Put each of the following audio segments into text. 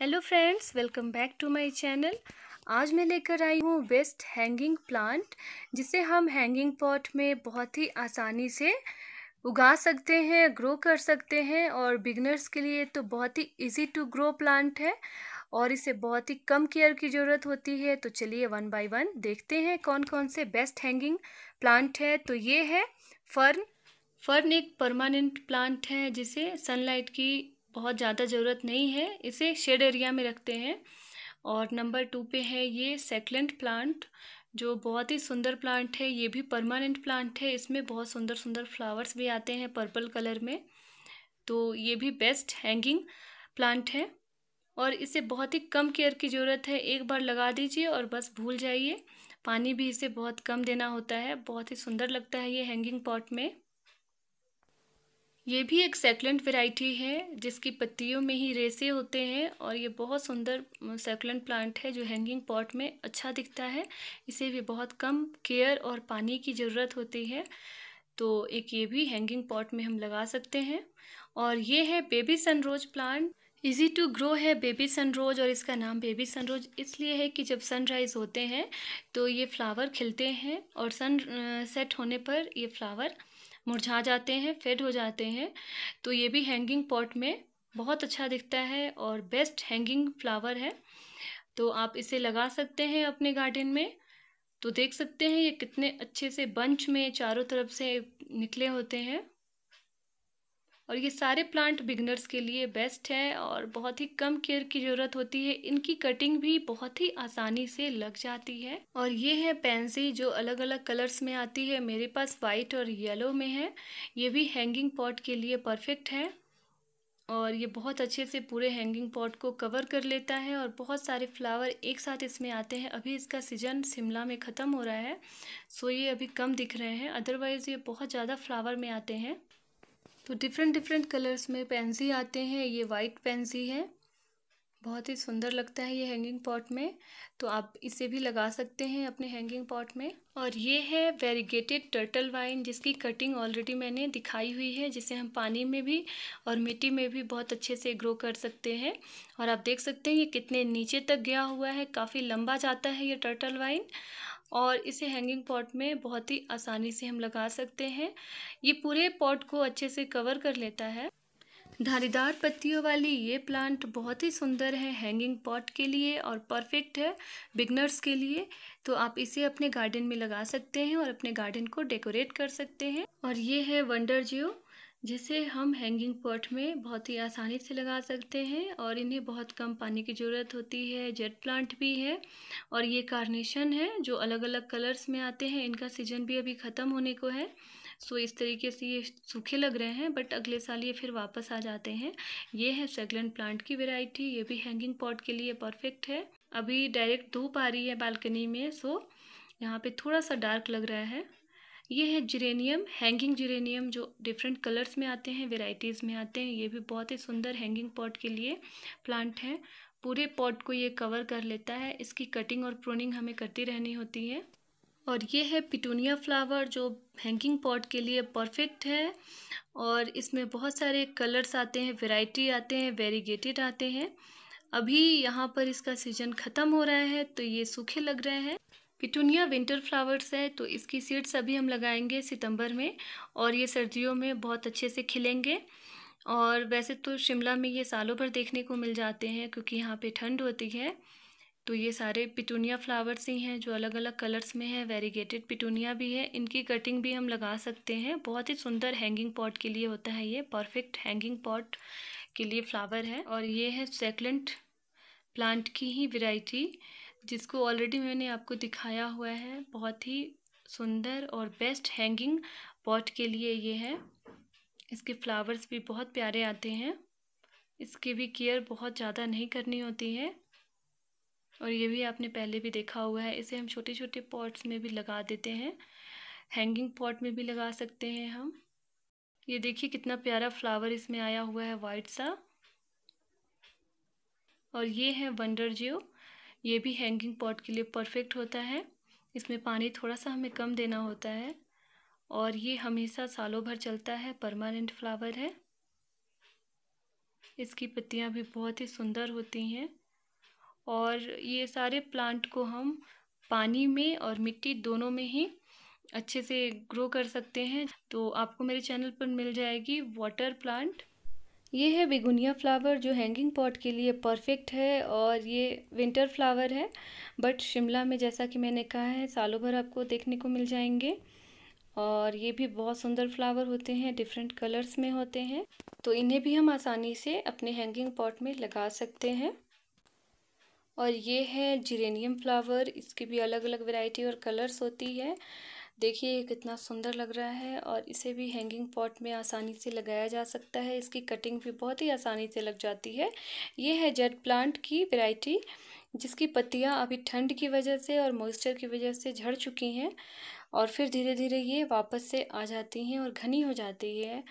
Hello friends welcome back to my channel आज मैं लेकर आई हूँ बेस्ट हैंगिंग प्लांट जिसे हम हैंगिंग पॉट में बहुत ही आसानी से उगा सकते हैं ग्रो कर सकते हैं और बिगनर्स के लिए तो बहुत ही इजी टू ग्रो प्लांट है और इसे बहुत ही कम केयर की ज़रूरत होती है। तो चलिए वन बाय वन देखते हैं कौन कौन से बेस्ट हैंगिंग प्लांट है। तो ये है फर्न फर्न एक परमानेंट प्लांट है जिसे सनलाइट की बहुत ज़्यादा ज़रूरत नहीं है, इसे शेड एरिया में रखते हैं। और नंबर टू पे है ये सेकलेंट प्लांट, जो बहुत ही सुंदर प्लांट है, ये भी परमानेंट प्लांट है। इसमें बहुत सुंदर सुंदर फ्लावर्स भी आते हैं पर्पल कलर में। तो ये भी बेस्ट हैंगिंग प्लांट है। और इसे बहुत ही कम केयर की ज़रूरत है। एक बार लगा दीजिए और बस भूल जाइए। पानी भी इसे बहुत कम देना होता है। बहुत ही सुंदर लगता है ये हैंगिंग पॉट में। ये भी एक सेकुलेंट वेराइटी है, जिसकी पत्तियों में ही रेसे होते हैं और ये बहुत सुंदर सेकुलेंट प्लांट है जो हैंगिंग पॉट में अच्छा दिखता है। इसे भी बहुत कम केयर और पानी की ज़रूरत होती है। तो एक ये भी हैंगिंग पॉट में हम लगा सकते हैं। और ये है baby sun rose plant easy to grow है बेबी सनरोज और इसका नाम बेबी सनरोज इसलिए है कि जब सनराइज़ होते हैं तो ये फ्लावर खिलते हैं और सन सेट होने पर ये फ्लावर मुरझा जाते हैं फेड हो जाते हैं। तो ये भी हैंगिंग पॉट में बहुत अच्छा दिखता है और बेस्ट हैंगिंग फ्लावर है। तो आप इसे लगा सकते हैं अपने गार्डन में। तो देख सकते हैं ये कितने अच्छे से बंच में चारों तरफ़ से निकले होते हैं। और ये सारे प्लांट बिगनर्स के लिए बेस्ट है और बहुत ही कम केयर की ज़रूरत होती है। इनकी कटिंग भी बहुत ही आसानी से लग जाती है। और ये है पेंसी जो अलग अलग कलर्स में आती है। मेरे पास वाइट और येलो में है। ये भी हैंगिंग पॉट के लिए परफेक्ट है। और ये बहुत अच्छे से पूरे हैंगिंग पॉट को कवर कर लेता है और बहुत सारे फ्लावर एक साथ इसमें आते हैं। अभी इसका सीज़न शिमला में ख़त्म हो रहा है सो ये अभी कम दिख रहे हैं। अदरवाइज़ ये बहुत ज़्यादा फ्लावर में आते हैं। तो डिफरेंट डिफरेंट कलर्स में पेंसी आते हैं ये वाइट पेंसी है। बहुत ही सुंदर लगता है ये हैंगिंग पॉट में। तो आप इसे भी लगा सकते हैं अपने हैंगिंग पॉट में। और ये है वेरीगेटेड टर्टल वाइन जिसकी कटिंग ऑलरेडी मैंने दिखाई हुई है, जिसे हम पानी में भी और मिट्टी में भी बहुत अच्छे से ग्रो कर सकते हैं। और आप देख सकते हैं ये कितने नीचे तक गया हुआ है, काफ़ी लंबा जाता है ये टर्टल वाइन और इसे हैंगिंग पॉट में बहुत ही आसानी से हम लगा सकते हैं। ये पूरे पॉट को अच्छे से कवर कर लेता है। धारीदार पत्तियों वाली ये प्लांट बहुत ही सुंदर है हैंगिंग पॉट के लिए और परफेक्ट है बिगनर्स के लिए। तो आप इसे अपने गार्डन में लगा सकते हैं और अपने गार्डन को डेकोरेट कर सकते हैं। और ये है वंडर जियो जिसे हम हैंगिंग पॉट में बहुत ही आसानी से लगा सकते हैं और इन्हें बहुत कम पानी की ज़रूरत होती है। जेट प्लांट भी है और ये कार्नेशन है, जो अलग अलग कलर्स में आते हैं। इनका सीज़न भी अभी ख़त्म होने को है। सो इस तरीके से ये सूखे लग रहे हैं, बट अगले साल ये फिर वापस आ जाते हैं। ये है सेगलेंट प्लांट की वेराइटी ये भी हैंगिंग पॉट के लिए परफेक्ट है। अभी डायरेक्ट धूप आ रही है बालकनी में, सो यहाँ पे थोड़ा सा डार्क लग रहा है। ये है जिरेनियम, हैंगिंग जिरेनियम जो डिफरेंट कलर्स में आते हैं वेराइटीज़ में आते हैं, ये भी बहुत ही सुंदर हैंगिंग पॉट के लिए प्लांट है। पूरे पॉट को ये कवर कर लेता है, इसकी कटिंग और प्रोनिंग हमें करती रहनी होती है। और ये है पिटूनिया फ्लावर, जो हैंगिंग पॉट के लिए परफेक्ट है। और इसमें बहुत सारे कलर्स आते हैं वेराइटी आते हैं वेरीगेटेड आते हैं। अभी यहाँ पर इसका सीज़न ख़त्म हो रहा है तो ये सूखे लग रहे हैं। पिटूनिया विंटर फ्लावर्स है तो इसकी सीड्स अभी हम लगाएँगे सितंबर में, और ये सर्दियों में बहुत अच्छे से खिलेंगे। और वैसे तो शिमला में ये सालों भर देखने को मिल जाते हैं, क्योंकि यहाँ पे ठंड होती है। तो ये सारे पिटूनिया फ्लावर्स ही हैं जो अलग अलग कलर्स में है वेरीगेटेड पिटूनिया भी है। इनकी कटिंग भी हम लगा सकते हैं। बहुत ही सुंदर हैंगिंग पॉट के लिए होता है ये। परफेक्ट हैंगिंग पॉट के लिए फ्लावर है। और ये है सेकलेंट प्लांट की ही वेराइटी जिसको ऑलरेडी मैंने आपको दिखाया हुआ है। बहुत ही सुंदर और बेस्ट हैंगिंग पॉट के लिए ये है। इसके फ्लावर्स भी बहुत प्यारे आते हैं। इसकी भी केयर बहुत ज़्यादा नहीं करनी होती है। और ये भी आपने पहले भी देखा हुआ है, इसे हम छोटे छोटे पॉट्स में भी लगा देते हैं। हैंगिंग पॉट में भी लगा सकते हैं हम। ये देखिए कितना प्यारा फ्लावर इसमें आया हुआ है वाइट सा। और ये है वंडर जियो। ये भी हैंगिंग पॉट के लिए परफेक्ट होता है। इसमें पानी थोड़ा सा हमें कम देना होता है। और ये हमेशा सालों भर चलता है, परमानेंट फ्लावर है। इसकी पत्तियाँ भी बहुत ही सुंदर होती हैं। और ये सारे प्लांट को हम पानी में और मिट्टी दोनों में ही अच्छे से ग्रो कर सकते हैं। तो आपको मेरे चैनल पर मिल जाएगी वाटर प्लांट। ये है बेगुनिया फ्लावर जो हैंगिंग पॉट के लिए परफेक्ट है और ये विंटर फ्लावर है। बट शिमला में जैसा कि मैंने कहा है, सालों भर आपको देखने को मिल जाएँगे। और ये भी बहुत सुंदर फ्लावर होते हैं, डिफरेंट कलर्स में होते हैं। तो इन्हें भी हम आसानी से अपने हैंगिंग पॉट में लगा सकते हैं। और ये है जिरेनियम फ्लावर इसकी भी अलग अलग वैरायटी और कलर्स होती है। देखिए, ये कितना सुंदर लग रहा है और इसे भी हैंगिंग पॉट में आसानी से लगाया जा सकता है। इसकी कटिंग भी बहुत ही आसानी से लग जाती है। ये है जेड प्लांट की वैरायटी जिसकी पत्तियाँ अभी ठंड की वजह से और मॉइस्चर की वजह से झड़ चुकी हैं और फिर धीरे धीरे ये वापस से आ जाती हैं और घनी हो जाती है।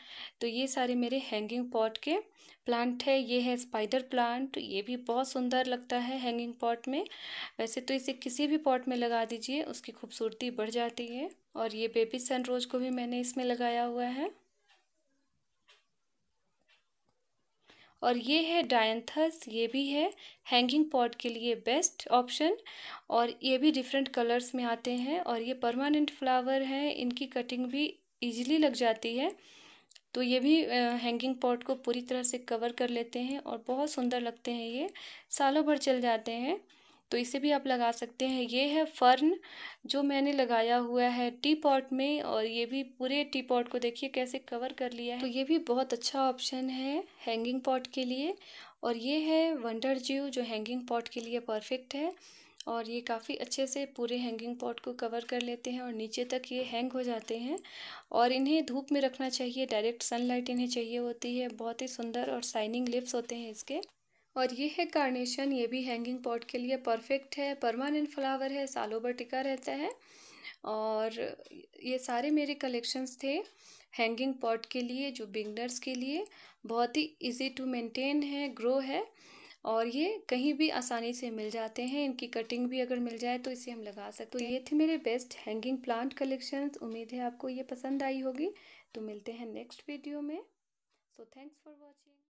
तो ये सारे मेरे हैंगिंग पॉट के प्लांट है। ये है स्पाइडर प्लांट ये भी बहुत सुंदर लगता है हैंगिंग पॉट में। वैसे तो इसे किसी भी पॉट में लगा दीजिए, उसकी खूबसूरती बढ़ जाती है और ये बेबी सनरोज को भी मैंने इसमें लगाया हुआ है। और ये है डायंथस ये भी है। हैंगिंग पॉट के लिए बेस्ट ऑप्शन और ये भी डिफरेंट कलर्स में आते हैं और ये परमानेंट फ्लावर हैं, इनकी कटिंग भी ईजिली लग जाती है। तो ये भी हैंगिंग पॉट को पूरी तरह से कवर कर लेते हैं और बहुत सुंदर लगते हैं ये। सालों भर चल जाते हैं। तो इसे भी आप लगा सकते हैं। ये है फर्न, जो मैंने लगाया हुआ है टी पॉट में और ये भी पूरे टी पॉट को देखिए कैसे कवर कर लिया है। तो ये भी बहुत अच्छा ऑप्शन है हैंगिंग पॉट के लिए और ये है वंडर जीव जो हैंगिंग पॉट के लिए परफेक्ट है और ये काफ़ी अच्छे से पूरे हैंगिंग पॉट को कवर कर लेते हैं और नीचे तक ये हैंग हो जाते हैं और इन्हें धूप में रखना चाहिए, डायरेक्ट सनलाइट इन्हें चाहिए होती है। बहुत ही सुंदर और शाइनिंग लिप्स होते हैं इसके। और ये है कार्नेशन ये भी हैंगिंग पॉट के लिए परफेक्ट है परमानेंट फ्लावर है, सालों भर टिका रहता है। और ये सारे मेरे कलेक्शंस थे हैंगिंग पॉट के लिए, जो बिगनर्स के लिए। बहुत ही इजी टू मेंटेन है ग्रो है। और ये कहीं भी आसानी से मिल जाते हैं, इनकी कटिंग भी अगर मिल जाए तो इसे हम लगा सकते तो ये थे मेरे बेस्ट हैंगिंग प्लांट कलेक्शंस उम्मीद है आपको ये पसंद आई होगी। तो मिलते हैं नेक्स्ट वीडियो में। So thanks for watching